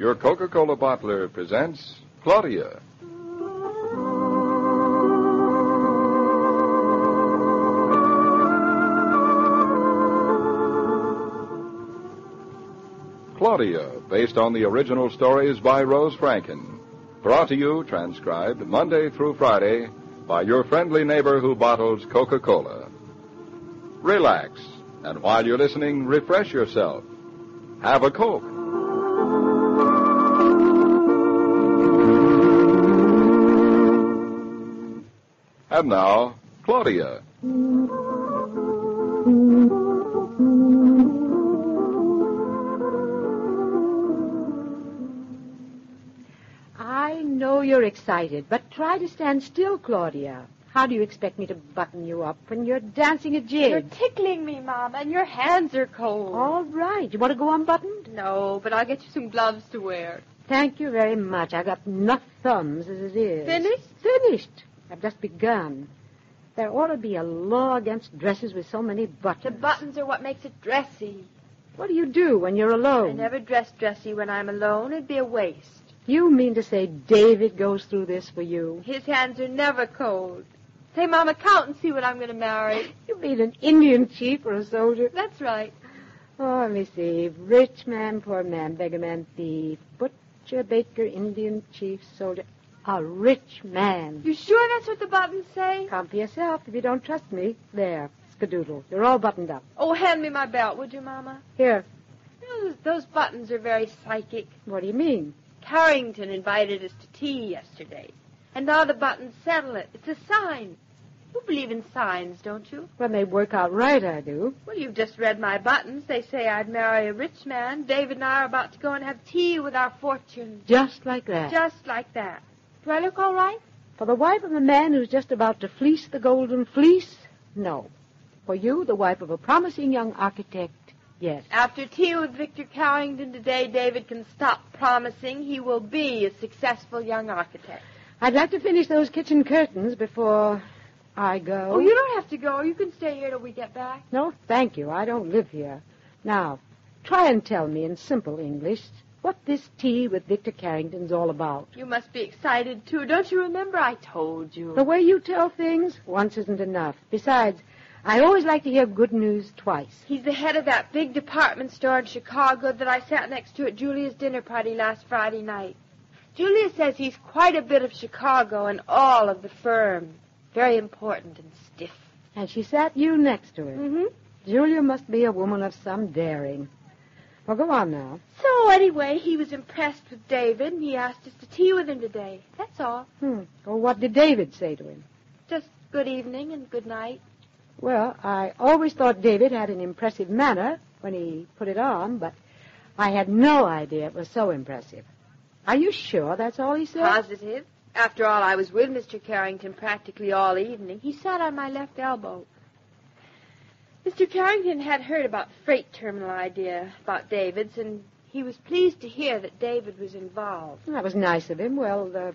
your Coca Cola bottler presents Claudia. Claudia, based on the original stories by Rose Franken. Brought to you, transcribed, Monday through Friday by your friendly neighbor who bottles Coca Cola. Relax, and while you're listening, refresh yourself. Have a Coke. And now, Claudia. I know you're excited, but try to stand still, Claudia. How do you expect me to button you up when you're dancing a jig? You're tickling me, Mama, and your hands are cold. All right. You want to go unbuttoned? No, but I'll get you some gloves to wear. Thank you very much. I've got enough thumbs as it is. Finished? Finished. I've just begun. There ought to be a law against dresses with so many buttons. The buttons are what makes it dressy. What do you do when you're alone? I never dress dressy when I'm alone. It'd be a waste. You mean to say David goes through this for you? His hands are never cold. Say, Mama, count and see what I'm going to marry. You mean an Indian chief or a soldier? That's right. Oh, let me see. Rich man, poor man, beggar man, thief, butcher, baker, Indian chief, soldier. A rich man. You sure that's what the buttons say? Count for yourself if you don't trust me. There, skadoodle. You're all buttoned up. Oh, hand me my belt, would you, Mama? Here. Those, those buttons are very psychic. What do you mean? Carrington invited us to tea yesterday. And all the buttons settle it. It's a sign. You believe in signs, don't you? When they work out right, I do. Well, you've just read my buttons. They say I'd marry a rich man. David and I are about to go and have tea with our fortune. Just like that. Just like that. Do I look all right? For the wife of a man who's just about to fleece the golden fleece? No. For you, the wife of a promising young architect? Yes. After tea with Victor Carrington today, David can stop promising he will be a successful young architect. I'd like to finish those kitchen curtains before I go. Oh, you don't have to go. You can stay here till we get back. No, thank you. I don't live here. Now, try and tell me in simple English what this tea with Victor Carrington's all about. You must be excited, too. Don't you remember I told you? The way you tell things, once isn't enough. Besides, I always like to hear good news twice. He's the head of that big department store in Chicago that I sat next to at Julia's dinner party last Friday night. Julia says he's quite a bit of Chicago and all of the firm. Very important and stiff. And she sat you next to her. Mm-hmm. Julia must be a woman of some daring. Well, go on now. So anyway, he was impressed with David and he asked us to tea with him today. That's all. Hmm. Well, what did David say to him? Just good evening and good night. Well, I always thought David had an impressive manner when he put it on, but I had no idea it was so impressive. Are you sure that's all he said? Positive. After all, I was with Mr. Carrington practically all evening. He sat on my left elbow. Mr. Carrington had heard about the freight terminal idea about David's, and he was pleased to hear that David was involved. That was nice of him. Well, uh,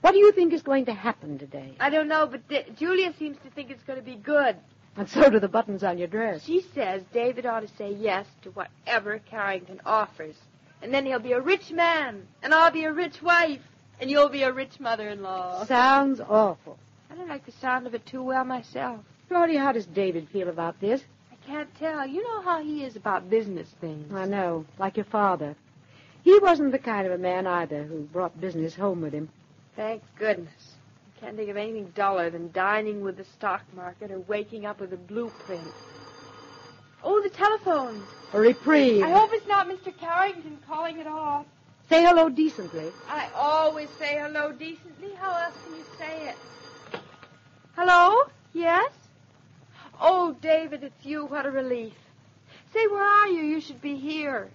what do you think is going to happen today? I don't know, but D- Julia seems to think it's going to be good. And so do the buttons on your dress. She says David ought to say yes to whatever Carrington offers. And then he'll be a rich man, and I'll be a rich wife, and you'll be a rich mother-in-law. Sounds awful. I don't like the sound of it too well myself. Claudia, how does David feel about this? I can't tell. You know how he is about business things. I know, like your father. He wasn't the kind of a man either who brought business home with him. Thank goodness. I can't think of anything duller than dining with the stock market or waking up with a blueprint. Oh, the telephone. A reprieve. I hope it's not Mr. Carrington calling it off. Say hello decently. I always say hello decently. How else can you say it? Hello? Yes? Oh, David, it's you. What a relief. Say, where are you? You should be here.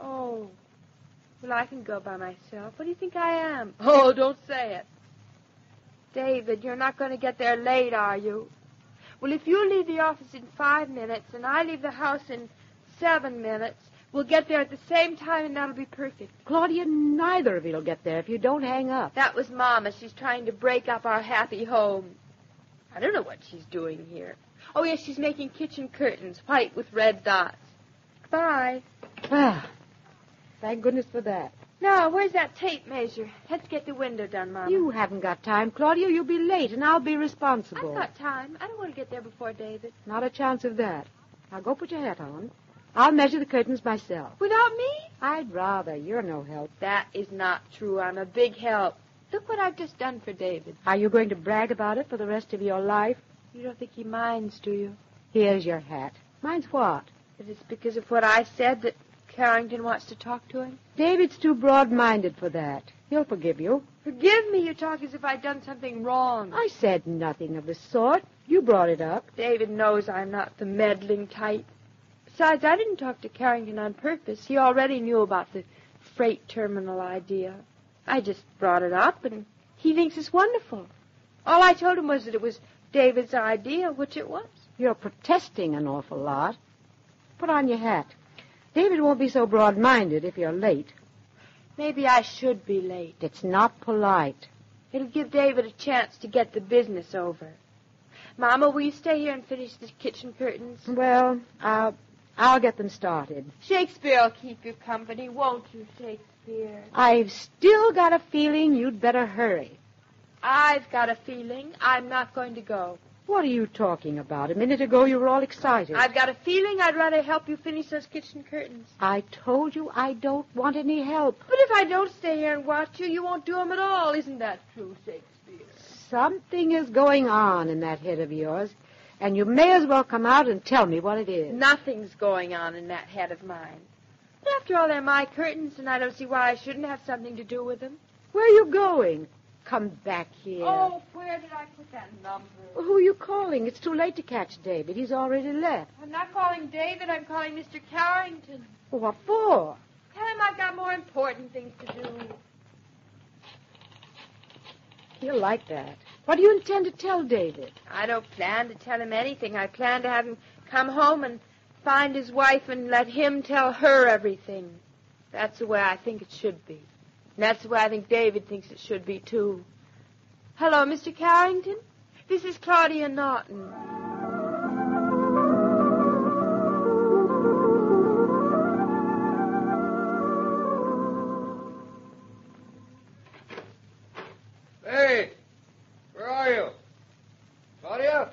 Oh. Well, I can go by myself. What do you think I am? Oh, don't say it. David, you're not going to get there late, are you? Well, if you leave the office in five minutes and I leave the house in seven minutes, we'll get there at the same time and that'll be perfect. Claudia, neither of you'll get there if you don't hang up. That was Mama. She's trying to break up our happy home. I don't know what she's doing here. Oh, yes, she's making kitchen curtains, white with red dots. Goodbye. Ah, Thank goodness for that. Now, where's that tape measure? Let's get the window done, Mama. You haven't got time, Claudia. You'll be late, and I'll be responsible. I've got time. I don't want to get there before David. Not a chance of that. Now go put your hat on. I'll measure the curtains myself. Without me? I'd rather. You're no help. That is not true. I'm a big help. Look what I've just done for David. Are you going to brag about it for the rest of your life? You don't think he minds, do you? Here's your hat. Mine's what? That it's because of what I said that Carrington wants to talk to him? David's too broad-minded for that. He'll forgive you. Forgive me, you talk as if I'd done something wrong. I said nothing of the sort. You brought it up. David knows I'm not the meddling type. Besides, I didn't talk to Carrington on purpose. He already knew about the freight terminal idea. I just brought it up, and he thinks it's wonderful. All I told him was that it was David's idea, which it was. You're protesting an awful lot. Put on your hat. David won't be so broad-minded if you're late. Maybe I should be late. It's not polite. It'll give David a chance to get the business over. Mama, will you stay here and finish the kitchen curtains? Well, I'll, I'll get them started. Shakespeare will keep you company, won't you, Shakespeare? I've still got a feeling you'd better hurry. I've got a feeling I'm not going to go. What are you talking about? A minute ago you were all excited. I've got a feeling I'd rather help you finish those kitchen curtains. I told you I don't want any help. But if I don't stay here and watch you, you won't do them at all. Isn't that true, Shakespeare? Something is going on in that head of yours, and you may as well come out and tell me what it is. Nothing's going on in that head of mine. But after all, they're my curtains, and I don't see why I shouldn't have something to do with them. Where are you going? Come back here. Oh, where did I put that number? Who are you calling? It's too late to catch David. He's already left. I'm not calling David. I'm calling Mr. Carrington. What for? Tell him I've got more important things to do. He'll like that. What do you intend to tell David? I don't plan to tell him anything. I plan to have him come home and find his wife and let him tell her everything. That's the way I think it should be. And that's the way I think David thinks it should be, too. Hello, Mr. Carrington. This is Claudia Naughton. Hey, where are you? Claudia?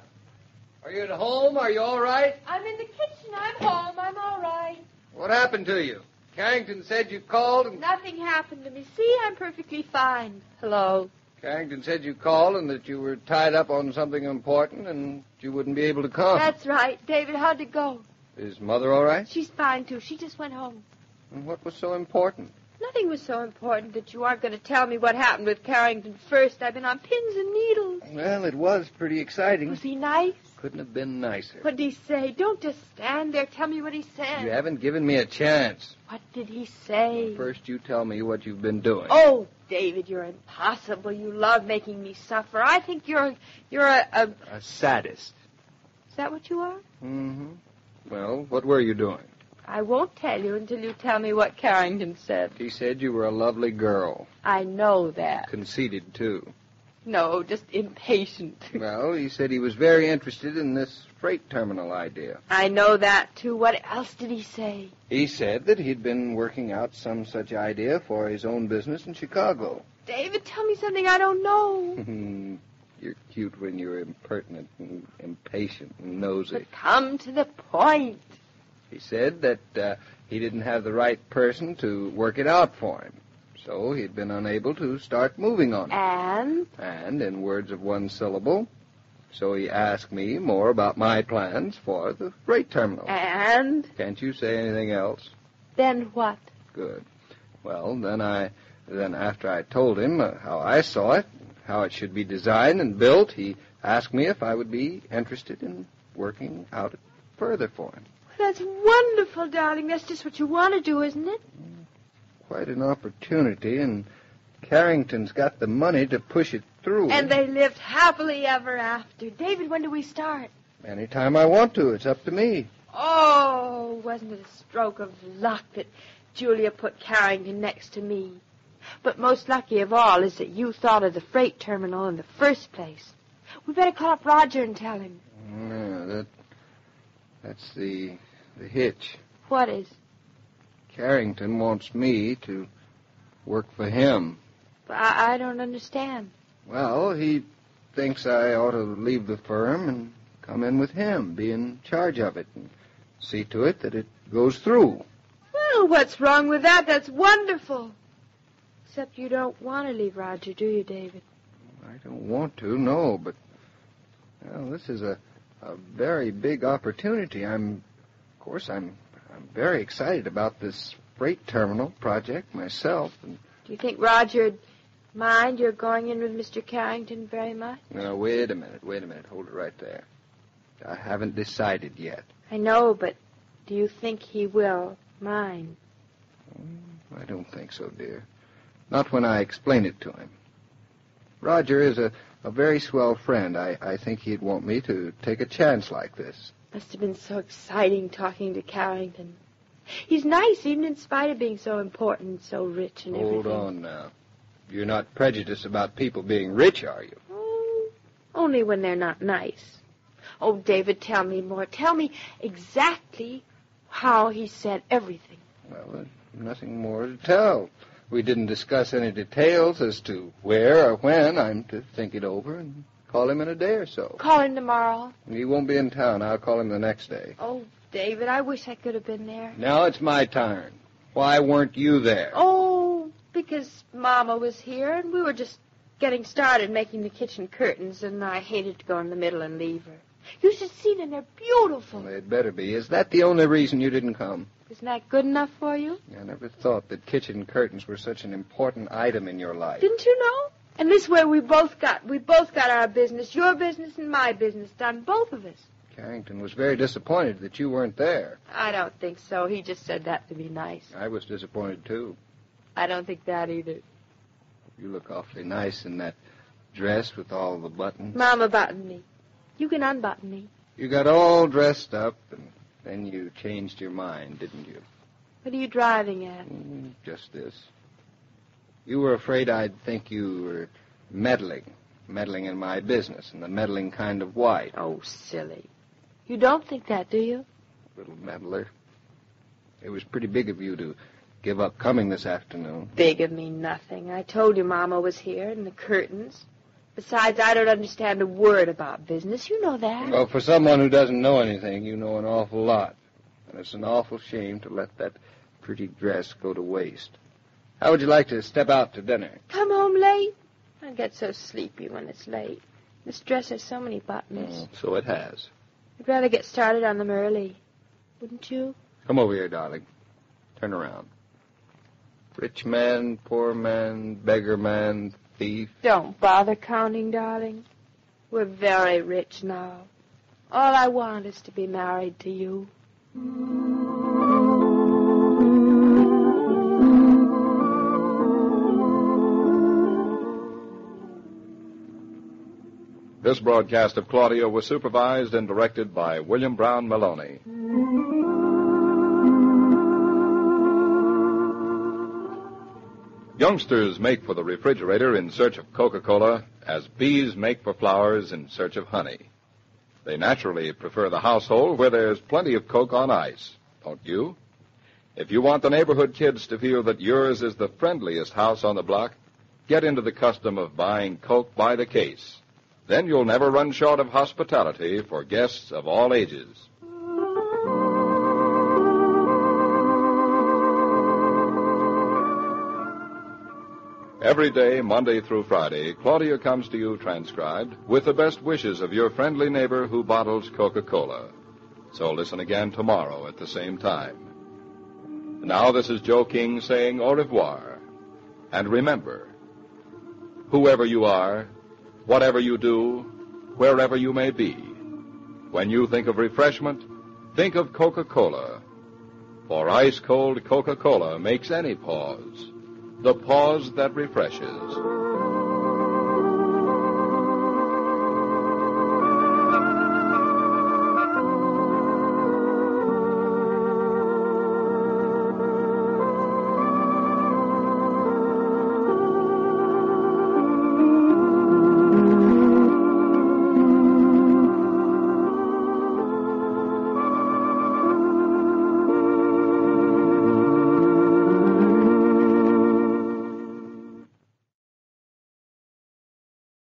Are you at home? Are you all right? I'm in the kitchen. I'm home. I'm all right. What happened to you? Carrington said you called and Nothing happened to me. See, I'm perfectly fine. Hello. Carrington said you called and that you were tied up on something important and you wouldn't be able to come. That's right. David, how'd it go? Is mother all right? She's fine, too. She just went home. And what was so important? Nothing was so important that you aren't going to tell me what happened with Carrington first. I've been on pins and needles. Well, it was pretty exciting. Was he nice? Couldn't have been nicer. What did he say? Don't just stand there. Tell me what he said. You haven't given me a chance. What did he say? First, you tell me what you've been doing. Oh, David, you're impossible. You love making me suffer. I think you're you're a, a A sadist. is that what you are? Mm-hmm. Well, what were you doing? I won't tell you until you tell me what Carrington said. He said you were a lovely girl. I know that. Conceited, too. No, just impatient. Well, he said he was very interested in this freight terminal idea. I know that too. What else did he say? He said that he'd been working out some such idea for his own business in Chicago. David, tell me something I don't know. you're cute when you're impertinent and impatient and nosy. But come to the point. He said that uh, he didn't have the right person to work it out for him. So he'd been unable to start moving on it. And And in words of one syllable, so he asked me more about my plans for the freight terminal. and Can't you say anything else? then what? Good. Well, then I, then after I told him uh, how I saw it, how it should be designed and built, he asked me if I would be interested in working out it further for him. That's wonderful, darling. That's just what you want to do, isn't it? Quite an opportunity, and Carrington's got the money to push it through. And they lived happily ever after. David, when do we start? Anytime I want to, it's up to me. Oh, wasn't it a stroke of luck that Julia put Carrington next to me? But most lucky of all is that you thought of the freight terminal in the first place. We better call up Roger and tell him. Yeah, that, that's the, the hitch. What is? Carrington wants me to work for him. But I, I don't understand. Well, he thinks I ought to leave the firm and come in with him, be in charge of it, and see to it that it goes through. Well, what's wrong with that? That's wonderful. Except you don't want to leave Roger, do you, David? I don't want to, no, but well, this is a a very big opportunity. I'm, of course, I'm I'm very excited about this freight terminal project myself. And Do you think Roger'd mind your going in with Mr. Carrington very much? now, wait a minute, wait a minute, hold it right there. I haven't decided yet. I know, but do you think he will mind? I don't think so, dear. Not when I explain it to him. Roger is a, a very swell friend. I, I think he'd want me to take a chance like this. Must have been so exciting talking to Carrington. He's nice, even in spite of being so important and so rich and Hold everything. on now. You're not prejudiced about people being rich, are you? Oh, only when they're not nice. Oh, David, tell me more. Tell me exactly how he said everything. Well, nothing more to tell. We didn't discuss any details as to where or when. I'm to think it over and call him in a day or so. Call him tomorrow. He won't be in town. I'll call him the next day. Oh, David, I wish I could have been there. Now it's my turn. Why weren't you there? Oh, because Mama was here and we were just getting started making the kitchen curtains, and I hated to go in the middle and leave her. You should see them. They're beautiful. Well, they'd better be. Is that the only reason you didn't come? Isn't that good enough for you? I never thought that kitchen curtains were such an important item in your life. Didn't you know? And this way we both got we both got our business, your business and my business done, both of us. Carrington was very disappointed that you weren't there. I don't think so. He just said that to be nice. I was disappointed, too. I don't think that either. You look awfully nice in that dress with all the buttons. Mama buttoned me. You can unbutton me. You got all dressed up, and then you changed your mind, didn't you? What are you driving at? Mm, just this. You were afraid I'd think you were meddling, meddling in my business, and the meddling kind of white. Oh, silly. You don't think that, do you? Little meddler. It was pretty big of you to give up coming this afternoon. Big of me nothing. I told you Mama was here and the curtains. Besides, I don't understand a word about business. You know that. Well, for someone who doesn't know anything, you know an awful lot. And it's an awful shame to let that pretty dress go to waste. How would you like to step out to dinner? Come home late? I get so sleepy when it's late. This dress has so many buttons. Oh, so it has. I'd rather get started on them early. Wouldn't you? Come over here, darling. Turn around. Rich man, poor man, beggar man, thief. Don't bother counting, darling. We're very rich now. All I want is to be married to you. This broadcast of Claudia was supervised and directed by William Brown Meloney. Youngsters make for the refrigerator in search of Coca Cola as bees make for flowers in search of honey. They naturally prefer the household where there's plenty of Coke on ice, don't you? If you want the neighborhood kids to feel that yours is the friendliest house on the block, get into the custom of buying Coke by the case. Then you'll never run short of hospitality for guests of all ages. Every day, Monday through Friday, Claudia comes to you transcribed with the best wishes of your friendly neighbor who bottles Coca-Cola. So listen again tomorrow at the same time. Now this is Joe King saying au revoir. And remember, whoever you are, whatever you do, wherever you may be, when you think of refreshment, think of Coca-Cola. For ice cold Coca-Cola makes any pause the pause that refreshes.